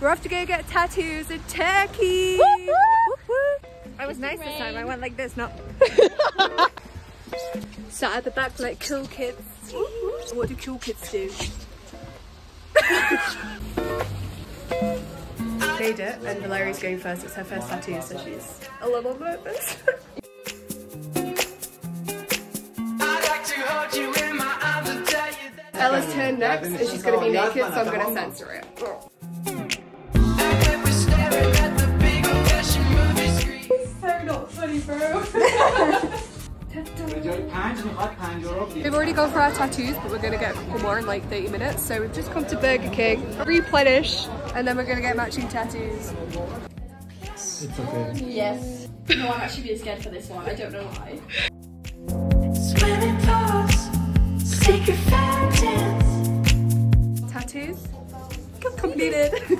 We're off to go get tattoos in Turkey. I was nice this time. I went like this, not. Sat at the back like cool kids. What do cool kids do? Made it, and Valeria's going first. It's her first tattoo, so she's a little nervous. Ella's turn next, and she's gonna be naked, so I'm gonna censor it. So bro. We've already gone for our tattoos, but we're gonna get a couple more in like 30 minutes. So we've just come to Burger King, replenish, and then we're gonna get matching tattoos. It's okay. Yes. No, I'm actually really scared for this one. I don't know why. Swimming pools, secret fountains. Tattoos completed.